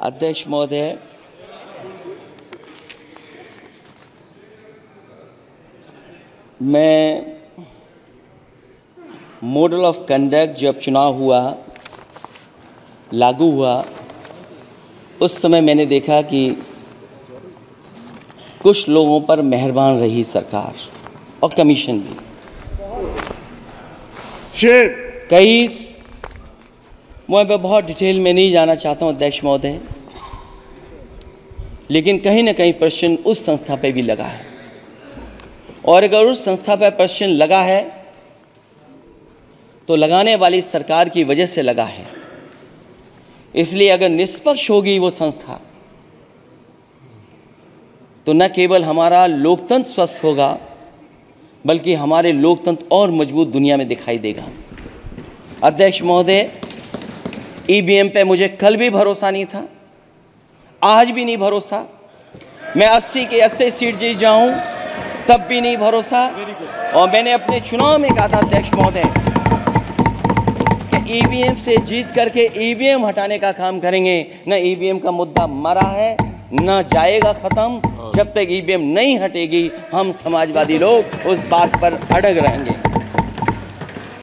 अध्यक्ष महोदय मैं मॉडल ऑफ़ कंडक्ट जब चुनाव हुआ, लागू हुआ, उस समय मैंने देखा कि कुछ लोगों पर मेहरबान रही सरकार और कमीशन भी। कई मैं मैं बहुत डिटेल में नहीं जाना चाहता हूँ अध्यक्ष महोदय। लेकिन कहीं ना कहीं प्रश्न उस संस्था पे भी लगा है। और अगर उस संस्था पर प्रश्न लगा है तो लगाने वाली सरकार की वजह से लगा है। इसलिए अगर निष्पक्ष होगी वो संस्था तो न केवल हमारा लोकतंत्र स्वस्थ होगा बल्कि हमारे लोकतंत्र और मज़बूत दुनिया में दिखाई देगा। अध्यक्ष महोदय ईवीएम पे मुझे कल भी भरोसा नहीं था, आज भी नहीं भरोसा। मैं 80 के 80 सीट जीत जाऊँ, तब भी नहीं भरोसा। और मैंने अपने चुनाव में कहा था, अध्यक्ष महोदय ईवीएम से जीत करके ईवीएम हटाने का काम करेंगे। न ईवीएम का मुद्दा मरा है न जाएगा खत्म। जब तक ईवीएम नहीं हटेगी हम समाजवादी लोग उस बात पर अड़ग रहेंगे।